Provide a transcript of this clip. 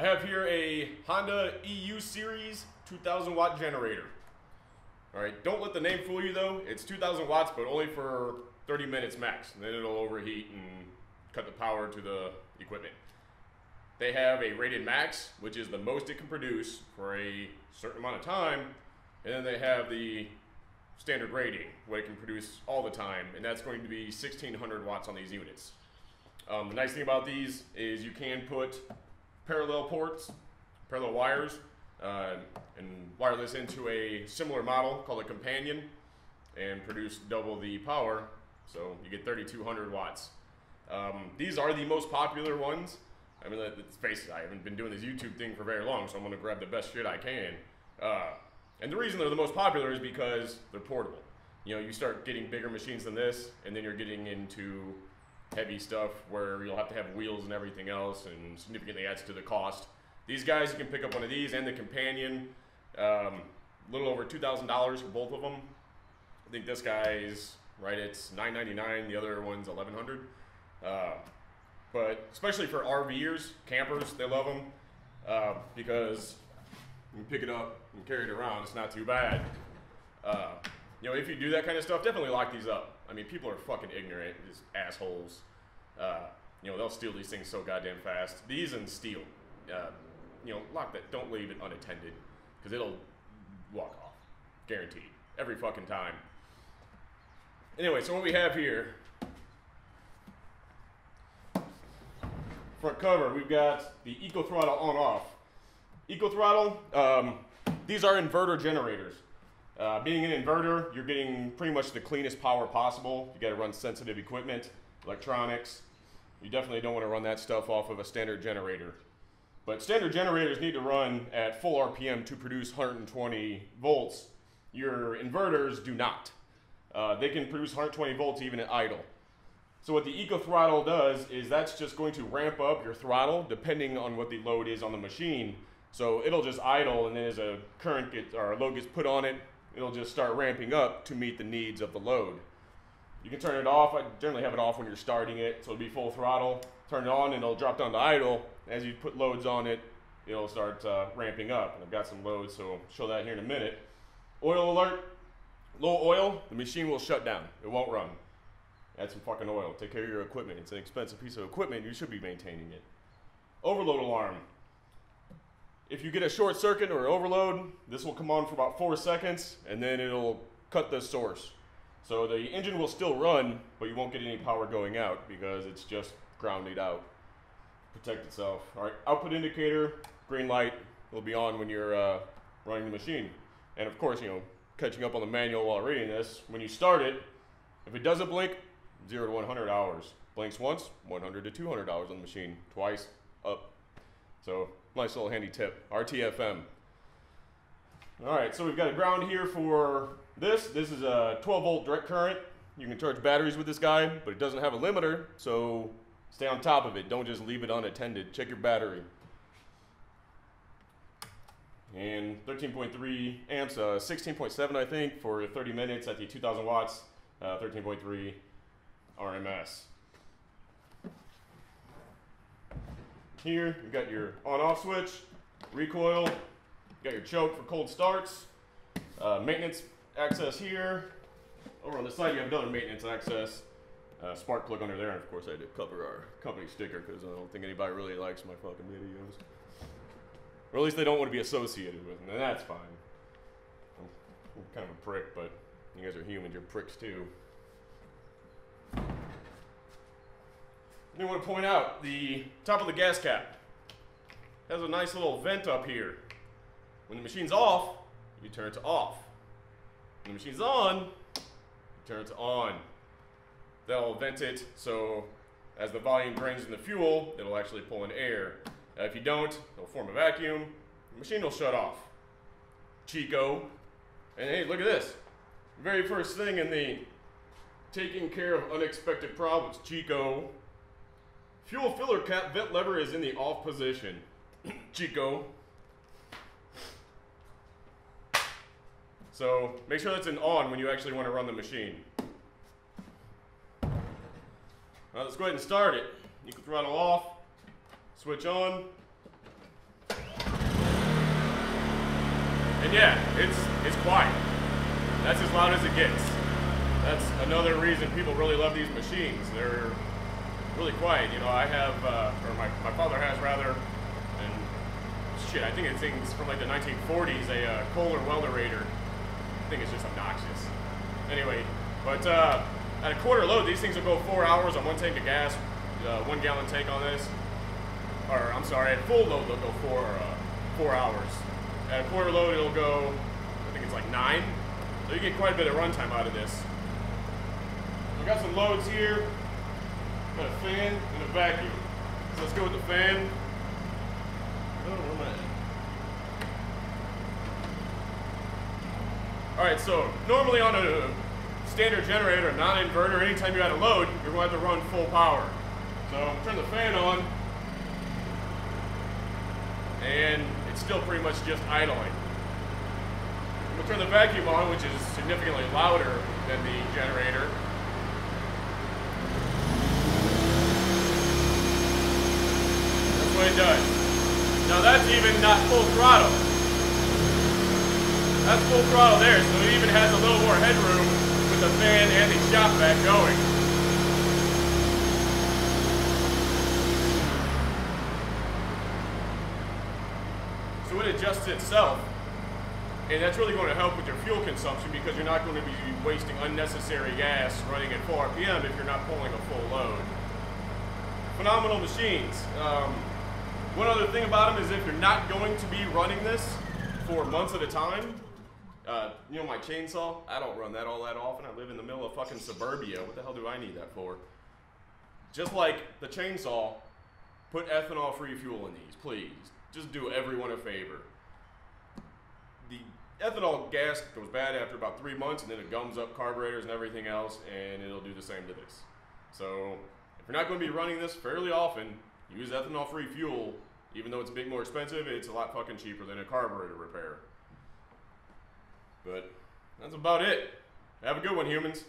I have here a Honda EU Series 2000 watt generator. All right, don't let the name fool you though. It's 2000 watts, but only for 30 minutes max. And then it'll overheat and cut the power to the equipment. They have a rated max, which is the most it can produce for a certain amount of time. And then they have the standard rating, what it can produce all the time, and that's going to be 1600 watts on these units. Um, the nice thing about these is you can put parallel ports, parallel wires, uh, and wire this into a similar model called a companion and produce double the power. So you get 3200 watts. Um, these are the most popular ones. I mean, let's face it, I haven't been doing this YouTube thing for very long, so I'm going to grab the best shit I can. Uh, and the reason they're the most popular is because they're portable. You know, you start getting bigger machines than this, and then you're getting into heavy stuff where you'll have to have wheels and everything else, and significantly adds to the cost. These guys, you can pick up one of these and the companion, um, a little over two thousand dollars for both of them. I think this guy's right; it's nine ninety nine. The other one's eleven hundred. Uh, but especially for RVers, campers, they love them uh, because you pick it up and carry it around. It's not too bad. Uh, you know, if you do that kind of stuff, definitely lock these up. I mean, people are fucking ignorant, just assholes. Uh, you know, they'll steal these things so goddamn fast. These and steel. Uh, you know, lock that. Don't leave it unattended because it'll walk off, guaranteed, every fucking time. Anyway, so what we have here. Front cover, we've got the Eco Throttle on off. Eco Throttle, um, these are inverter generators. Uh, being an inverter, you're getting pretty much the cleanest power possible. You got to run sensitive equipment, electronics. You definitely don't want to run that stuff off of a standard generator. But standard generators need to run at full RPM to produce 120 volts. Your inverters do not. Uh, they can produce 120 volts even at idle. So what the Eco Throttle does is that's just going to ramp up your throttle depending on what the load is on the machine so it'll just idle, and then as a current gets or a load gets put on it, it'll just start ramping up to meet the needs of the load. You can turn it off. I generally have it off when you're starting it, so it'll be full throttle. Turn it on, and it'll drop down to idle. As you put loads on it, it'll start uh, ramping up. And I've got some loads, so I'll show that here in a minute. Oil alert. Low oil, the machine will shut down. It won't run. Add some fucking oil. Take care of your equipment. It's an expensive piece of equipment. You should be maintaining it. Overload alarm. If you get a short circuit or overload, this will come on for about four seconds and then it'll cut the source. So the engine will still run, but you won't get any power going out because it's just grounded out. Protect itself. All right, output indicator, green light will be on when you're uh, running the machine. And of course, you know, catching up on the manual while reading this, when you start it, if it doesn't blink, zero to 100 hours. Blinks once, 100 to 200 hours on the machine. Twice, up. So Nice little handy tip. RTFM. All right, so we've got a ground here for this. This is a 12 volt direct current. You can charge batteries with this guy, but it doesn't have a limiter, so stay on top of it. Don't just leave it unattended. Check your battery. And 13.3 amps, uh, 16.7 I think for 30 minutes at the 2000 watts, uh, 13.3 RMS. Here, you've got your on-off switch, recoil, you got your choke for cold starts, uh, maintenance access here. Over on the side, you have another maintenance access, uh, spark plug under there, and of course I had to cover our company sticker because I don't think anybody really likes my fucking videos. Or at least they don't want to be associated with them, and that's fine. I'm, I'm kind of a prick, but you guys are humans, you're pricks too. I want to point out the top of the gas cap has a nice little vent up here. When the machine's off, you turn it to off. When the machine's on, you turn it to on. That'll vent it so as the volume drains in the fuel, it'll actually pull in air. Uh, if you don't, it'll form a vacuum. The machine will shut off. Chico. And hey, look at this. Very first thing in the taking care of unexpected problems, Chico Fuel filler cap vent lever is in the off position. Chico. So make sure that's an on when you actually want to run the machine. Now let's go ahead and start it. You can throttle off, switch on. And yeah, it's it's quiet. That's as loud as it gets. That's another reason people really love these machines. They're really quiet. You know, I have, uh, or my, my father has rather, and shit, I think it's things from like the 1940s, a uh, Kohler Welderator. I think it's just obnoxious. Anyway, but uh, at a quarter load, these things will go four hours on one tank of gas, uh, one gallon tank on this. Or I'm sorry, at full load they'll go four uh, four hours. At a quarter load it'll go, I think it's like nine. So you get quite a bit of runtime out of this. We got some loads here. Got a fan and a vacuum. So let's go with the fan. Oh, where am I? All right, so normally on a standard generator, non-inverter, anytime you add a load, you're going to have to run full power. So turn the fan on, and it's still pretty much just idling. We'll turn the vacuum on, which is significantly louder than the generator. It does. Now that's even not full throttle. That's full throttle there, so it even has a little more headroom with the fan and the shop vac going. So it adjusts itself. And that's really going to help with your fuel consumption because you're not going to be wasting unnecessary gas running at 4 RPM if you're not pulling a full load. Phenomenal machines. Um, one other thing about them is if you're not going to be running this for months at a time, uh, you know my chainsaw? I don't run that all that often. I live in the middle of fucking suburbia. What the hell do I need that for? Just like the chainsaw, put ethanol-free fuel in these, please. Just do everyone a favor. The ethanol gas goes bad after about three months, and then it gums up carburetors and everything else, and it'll do the same to this. So if you're not going to be running this fairly often, use ethanol-free fuel. Even though it's a bit more expensive, it's a lot fucking cheaper than a carburetor repair. But that's about it. Have a good one, humans.